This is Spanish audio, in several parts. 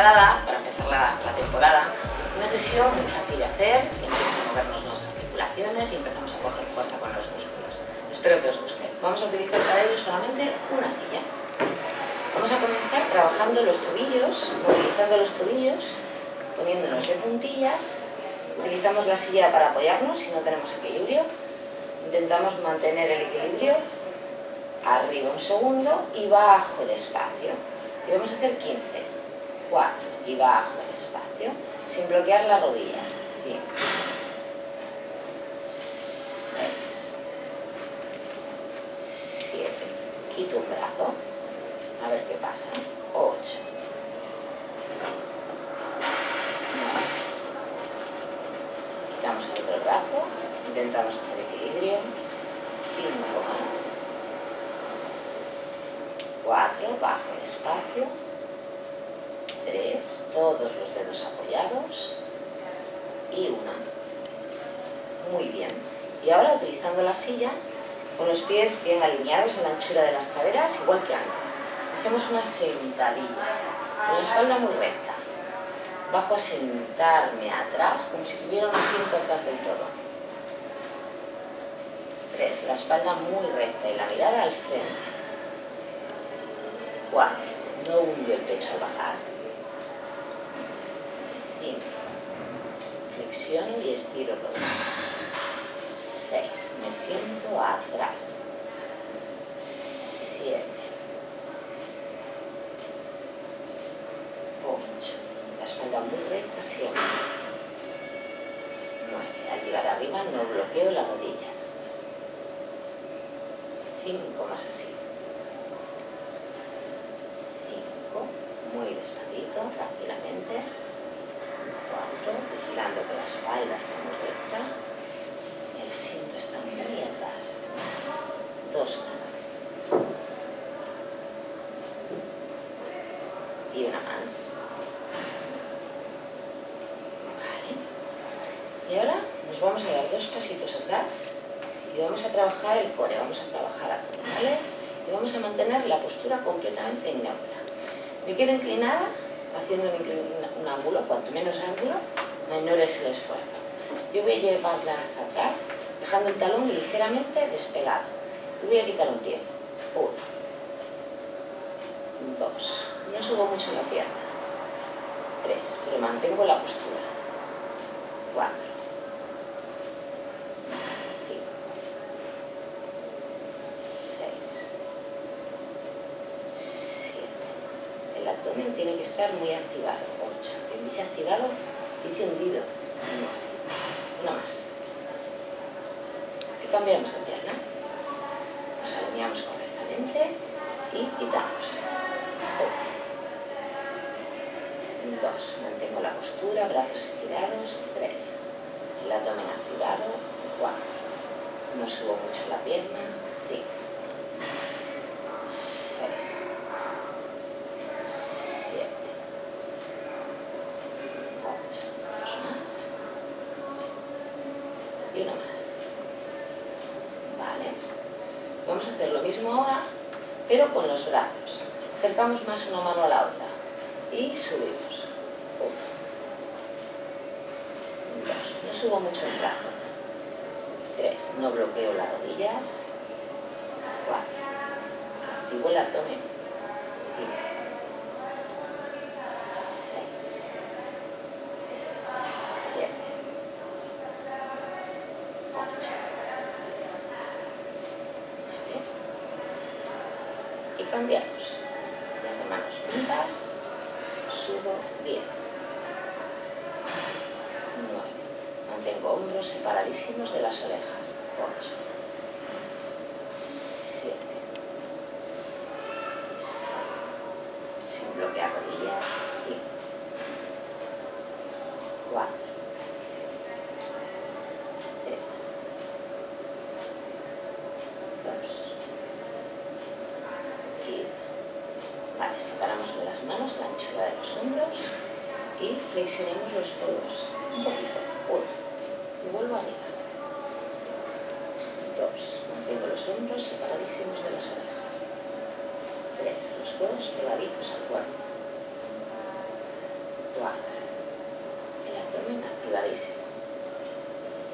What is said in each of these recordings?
preparada para empezar la, la temporada. Una sesión muy fácil de hacer, que empieza a movernos las articulaciones y empezamos a coger fuerza con los músculos. Espero que os guste. Vamos a utilizar para ello solamente una silla. Vamos a comenzar trabajando los tobillos, movilizando los tobillos, poniéndonos de puntillas. Utilizamos la silla para apoyarnos si no tenemos equilibrio. Intentamos mantener el equilibrio. Arriba un segundo y bajo despacio. Y vamos a hacer 15. 4 y bajo despacio, sin bloquear las rodillas. 5. 6. 7. Quito un brazo. A ver qué pasa. 8. 9. Quitamos el otro brazo. Intentamos hacer equilibrio. 5 más. 4. Bajo despacio. 3. Todos los dedos apoyados. Y 1. Muy bien. Y ahora utilizando la silla, con los pies bien alineados a la anchura de las caderas, igual que antes. Hacemos una sentadilla, con la espalda muy recta. Bajo a sentarme atrás, como si tuviera un asiento atrás del todo. 3. La espalda muy recta y la mirada al frente. 4. No hundo el pecho al bajar. 5. Flexiono y estiro rodillas. 6. Me siento atrás. 7. 8. La espalda muy recta siempre. 9. Al llegar arriba no bloqueo las rodillas. 5 más así. 5. Muy despacito, tranquilamente. 4. Vigilando que la espalda está muy recta. El asiento está muy atrás. 2 más. Y una más. Vale. Y ahora nos vamos a dar dos pasitos atrás y vamos a trabajar el core, vamos a trabajar abdominales y vamos a mantener la postura completamente neutra. Me quedo inclinada, haciendo un ángulo, cuanto menos ángulo, menor es el esfuerzo. Yo voy a llevarla hasta atrás, dejando el talón ligeramente despegado. Y voy a quitar un pie. Uno. Dos. No subo mucho la pierna. Tres. Pero mantengo la postura. Cuatro. Cinco. Seis. Siete. El abdomen tiene que estar muy activado. Ocho. Quien dice activado, dice hundido. Una más. Y cambiamos Vamos a hacer lo mismo ahora, pero con los brazos. Acercamos más una mano a la otra. Y subimos. Uno. Dos. No subo mucho el brazo. Tres. No bloqueo las rodillas. Cuatro. Activo el abdomen. Seis. Siete. Ocho. Nueve. Y cambiamos. Las manos juntas. Subo bien. Nueve. Mantengo hombros separadísimos de las orejas. Ocho. Siete. Seis. Sin bloquear rodillas. Cinco. Cuatro. Tres. Dos. Y separamos las manos la anchura de los hombros y flexionemos los codos un poquito. Uno. Y vuelvo arriba. Dos. Mantengo los hombros separadísimos de las orejas. Tres. Los codos pegaditos al cuerpo. 4. El abdomen activadísimo.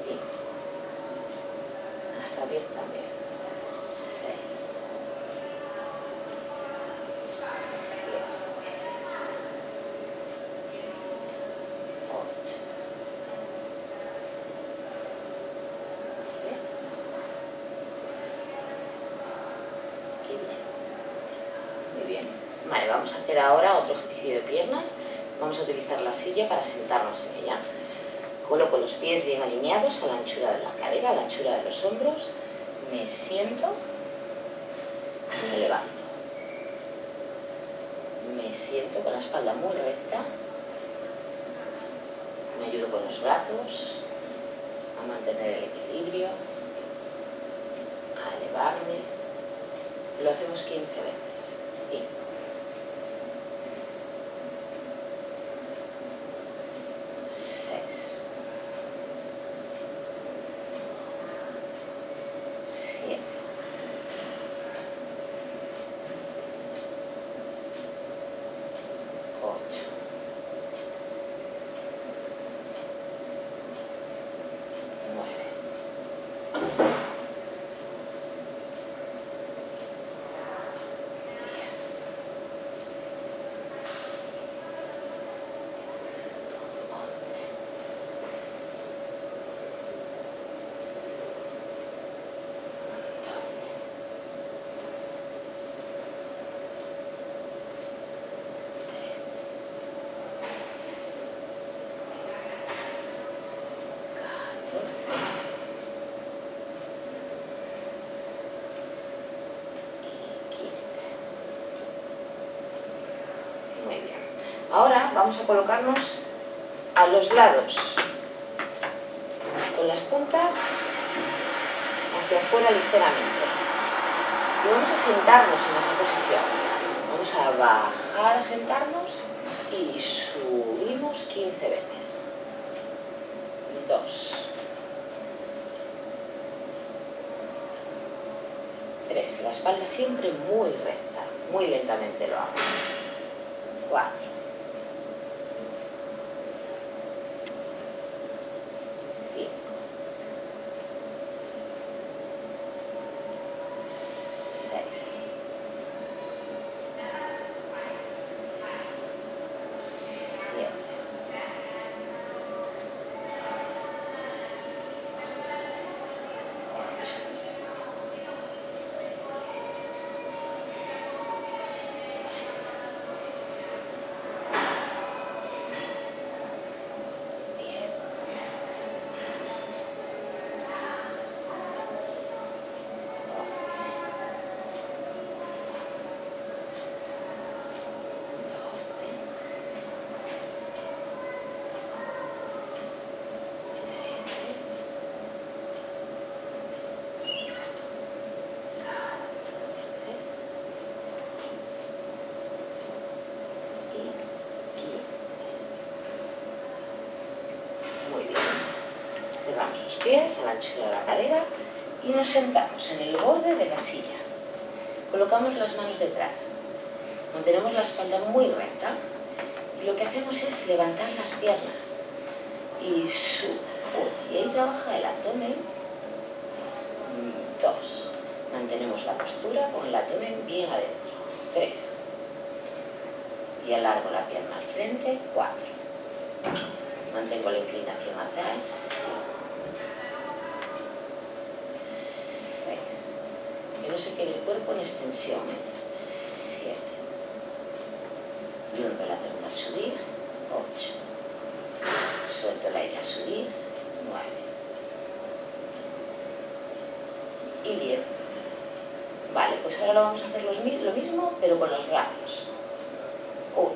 5. Hasta 10 también. 6. 7. 8. Qué bien. Muy bien. Vale, vamos a hacer ahora otro ejercicio de piernas. Vamos a utilizar la silla para sentarnos en ella. Coloco los pies bien alineados a la anchura de la cadera, a la anchura de los hombros. Me siento me levanto. Me siento con la espalda muy recta. Me ayudo con los brazos a mantener el equilibrio, a elevarme. Lo hacemos 15 veces. 5. 6. 7. 8. 9. Muy bien. Ahora vamos a colocarnos a los lados, con las puntas hacia afuera ligeramente. Y vamos a sentarnos en esa posición. Vamos a bajar a sentarnos y subimos 15 veces. Dos. Tres. La espalda siempre muy recta. Muy lentamente lo hago. Cuatro. Cinco. Seis. Siete. Ocho. Bien. Muy bien. Cerramos los pies a la anchura de la cadera y nos sentamos en el borde de la silla. Colocamos las manos detrás. Mantenemos la espalda muy recta y lo que hacemos es levantar las piernas y subo. Uno. Y ahí trabaja el abdomen. Mm, Dos. Mantenemos la postura con el abdomen bien adentro. Tres. Y alargo la pierna al frente. Cuatro. Mantengo la inclinación atrás. 6. Que no se quede el cuerpo en extensión. 7. Y hundo el abdomen al subir. 8. Suelto el aire al subir. 9. Y 10. Vale, pues ahora lo vamos a hacer lo mismo, pero con los brazos. 1.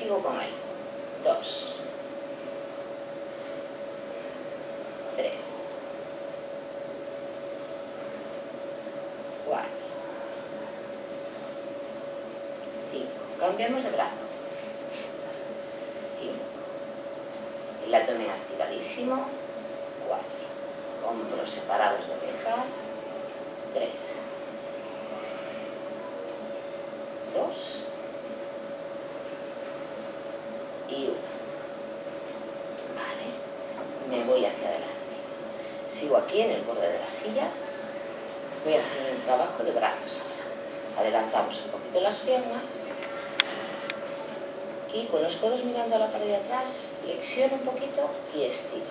Sigo con él. 2. 3. 4. 5. Cambiamos de brazo. 5. El abdomen activadísimo. 4. Hombros separados de orejas. 3. 2. voy hacia adelante. Sigo aquí en el borde de la silla, voy a hacer un trabajo de brazos ahora. Adelantamos un poquito las piernas y con los codos mirando a la pared de atrás, flexiono un poquito y estiro.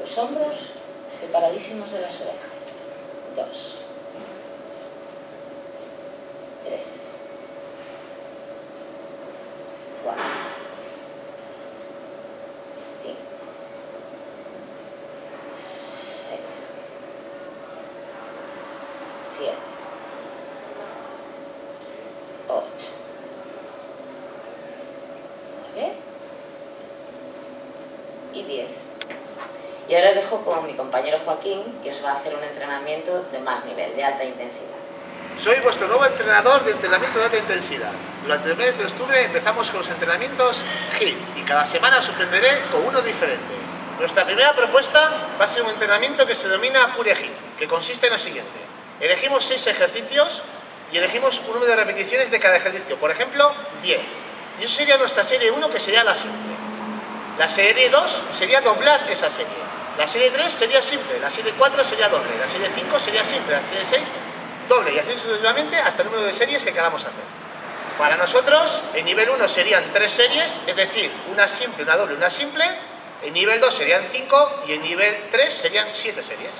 Los hombros separadísimos de las orejas. Dos. Tres. Cuatro. Cinco. Seis. Siete. Ocho. Nueve. Y diez. Y ahora os dejo con mi compañero Joaquín, que os va a hacer un entrenamiento de más nivel, de alta intensidad. Soy vuestro nuevo entrenador de entrenamiento de alta intensidad. Durante el mes de octubre empezamos con los entrenamientos HIIT y cada semana os sorprenderé con uno diferente. Nuestra primera propuesta va a ser un entrenamiento que se denomina Pure HIIT, que consiste en lo siguiente. Elegimos seis ejercicios y elegimos un número de repeticiones de cada ejercicio. Por ejemplo, 10. Y eso sería nuestra serie 1, que sería la simple. La serie 2 sería doblar esa serie. La serie 3 sería simple, la serie 4 sería doble, la serie 5 sería simple, la serie 6 doble y así sucesivamente hasta el número de series que queramos hacer. Para nosotros, en nivel 1 serían 3 series, es decir, una simple, una doble, una simple. En nivel 2 serían 5 y en nivel 3 serían 7 series.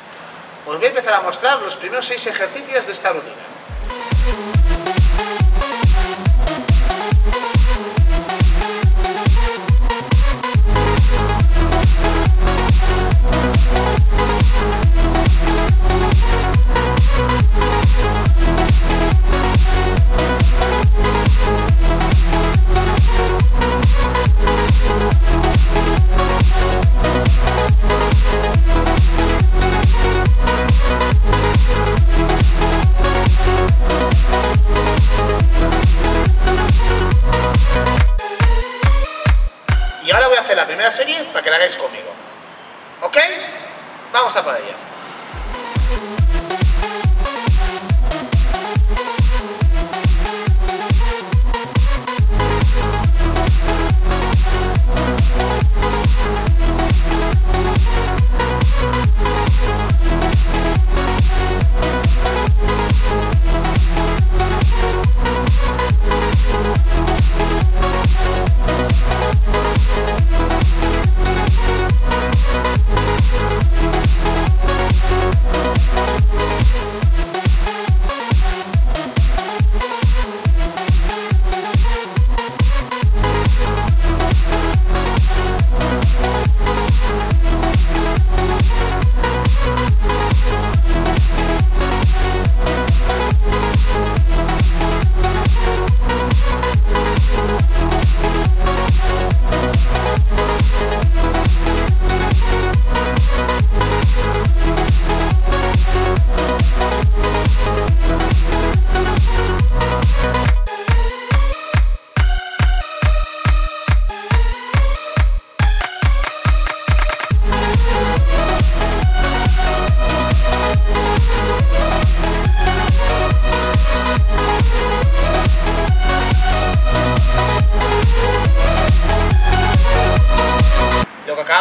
Os voy a empezar a mostrar los primeros 6 ejercicios de esta rutina. La primera serie para que la hagáis conmigo. ¿Ok? Vamos a por ella.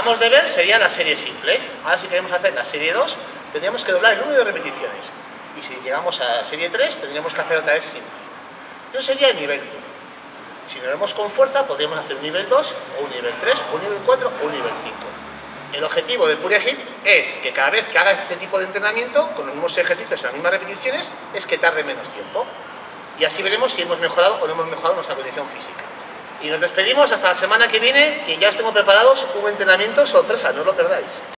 Acabamos de ver sería la serie simple. Ahora si queremos hacer la serie 2, tendríamos que doblar el número de repeticiones. Y si llegamos a serie 3, tendríamos que hacer otra vez simple. Eso sería el nivel 1. Si nos vemos con fuerza, podríamos hacer un nivel 2, o un nivel 3, o un nivel 4, o un nivel 5. El objetivo del Pure Hit es que cada vez que haga este tipo de entrenamiento, con los mismos ejercicios y las mismas repeticiones, es que tarde menos tiempo. Y así veremos si hemos mejorado o no hemos mejorado nuestra condición física. Y nos despedimos hasta la semana que viene, que ya os tengo preparados un entrenamiento sorpresa, no os lo perdáis.